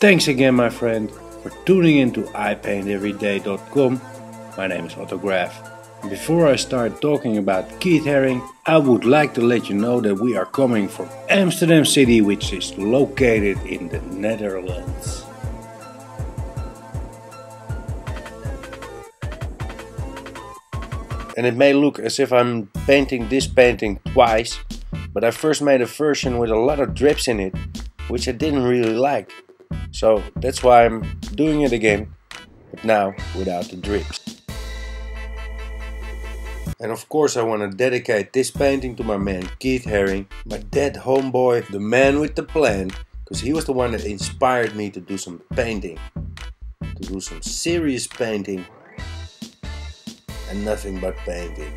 Thanks again, my friend, for tuning into ipainteveryday.com. My name is Ottograph. Before I start talking about Keith Haring, I would like to let you know that we are coming from Amsterdam City, which is located in the Netherlands. And it may look as if I'm painting this painting twice, but I first made a version with a lot of drips in it, which I didn't really like. So that's why I'm doing it again, but now without the drips. And of course I want to dedicate this painting to my man Keith Haring, my dead homeboy, the man with the plan, because he was the one that inspired me to do some painting. To do some serious painting and nothing but painting.